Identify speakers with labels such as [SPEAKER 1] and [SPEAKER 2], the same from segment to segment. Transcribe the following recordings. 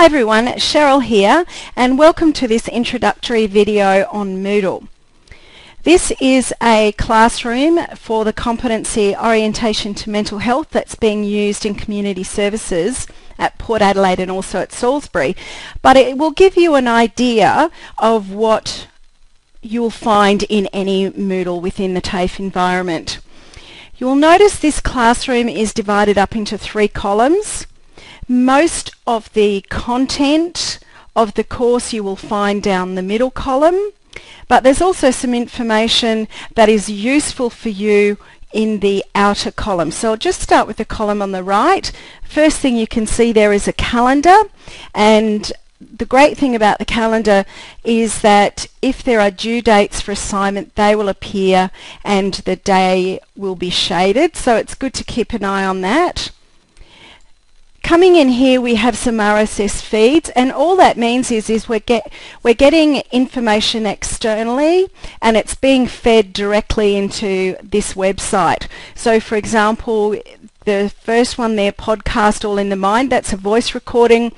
[SPEAKER 1] Hi everyone, Cheryl here and welcome to this introductory video on Moodle. This is a classroom for the competency orientation to mental health that's being used in community services at Port Adelaide and also at Salisbury but it will give you an idea of what you'll find in any Moodle within the TAFE environment. You'll notice this classroom is divided up into three columns most of the content of the course you will find down the middle column, but there's also some information that is useful for you in the outer column. So I'll just start with the column on the right. First thing you can see there is a calendar and the great thing about the calendar is that if there are due dates for assignment they will appear and the day will be shaded so it's good to keep an eye on that. Coming in here we have some RSS feeds and all that means is, is we're, get, we're getting information externally and it's being fed directly into this website. So for example the first one there, Podcast All in the Mind, that's a voice recording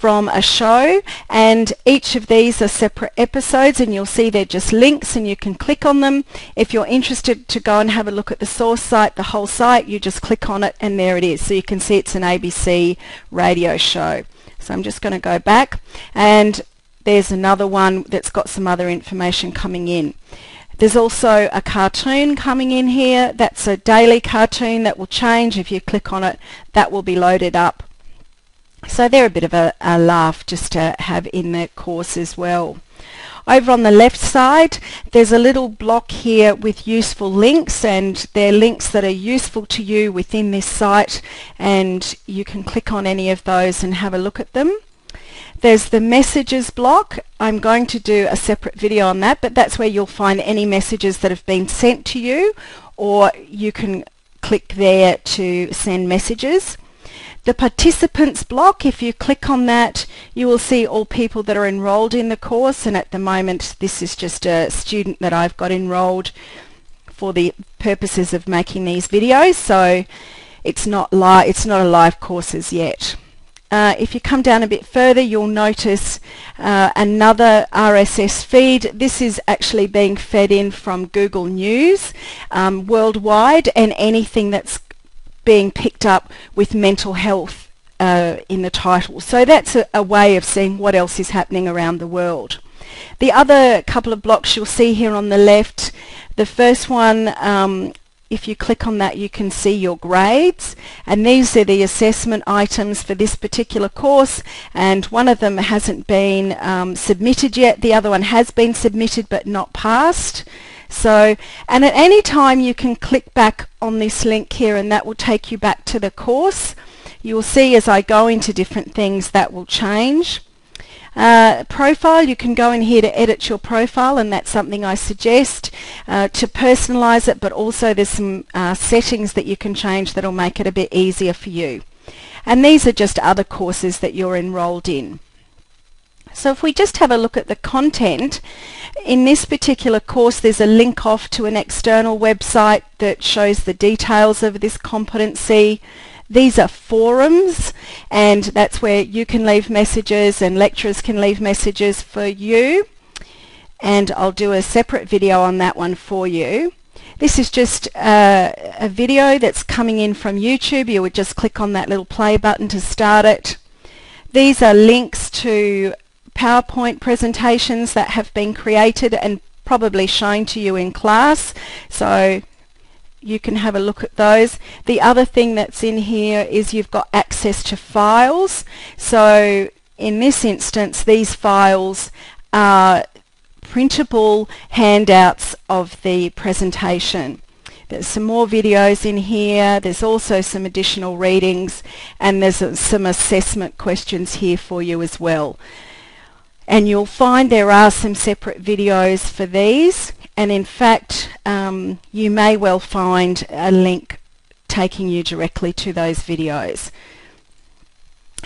[SPEAKER 1] from a show and each of these are separate episodes and you'll see they're just links and you can click on them. If you're interested to go and have a look at the source site, the whole site, you just click on it and there it is. So you can see it's an ABC radio show. So I'm just going to go back and there's another one that's got some other information coming in. There's also a cartoon coming in here. That's a daily cartoon that will change. If you click on it, that will be loaded up so they're a bit of a, a laugh just to have in the course as well. Over on the left side, there's a little block here with useful links and they're links that are useful to you within this site and you can click on any of those and have a look at them. There's the messages block. I'm going to do a separate video on that, but that's where you'll find any messages that have been sent to you or you can click there to send messages. The participants block, if you click on that, you will see all people that are enrolled in the course and at the moment this is just a student that I've got enrolled for the purposes of making these videos so it's not live it's not a live course as yet. Uh, if you come down a bit further you'll notice uh, another RSS feed. This is actually being fed in from Google News um, worldwide and anything that's being picked up with mental health uh, in the title. So that's a, a way of seeing what else is happening around the world. The other couple of blocks you'll see here on the left, the first one um, if you click on that you can see your grades and these are the assessment items for this particular course and one of them hasn't been um, submitted yet the other one has been submitted but not passed so, and at any time you can click back on this link here and that will take you back to the course. You will see as I go into different things that will change. Uh, profile, you can go in here to edit your profile and that's something I suggest uh, to personalize it but also there's some uh, settings that you can change that will make it a bit easier for you. And these are just other courses that you're enrolled in. So if we just have a look at the content, in this particular course there's a link off to an external website that shows the details of this competency. These are forums and that's where you can leave messages and lecturers can leave messages for you and I'll do a separate video on that one for you. This is just uh, a video that's coming in from YouTube. You would just click on that little play button to start it. These are links to PowerPoint presentations that have been created and probably shown to you in class. So you can have a look at those. The other thing that's in here is you've got access to files. So in this instance, these files are printable handouts of the presentation. There's some more videos in here. There's also some additional readings and there's some assessment questions here for you as well and you'll find there are some separate videos for these and in fact um, you may well find a link taking you directly to those videos.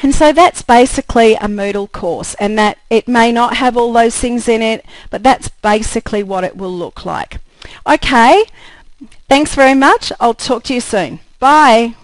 [SPEAKER 1] And so that's basically a Moodle course and that it may not have all those things in it but that's basically what it will look like. Okay, thanks very much. I'll talk to you soon. Bye.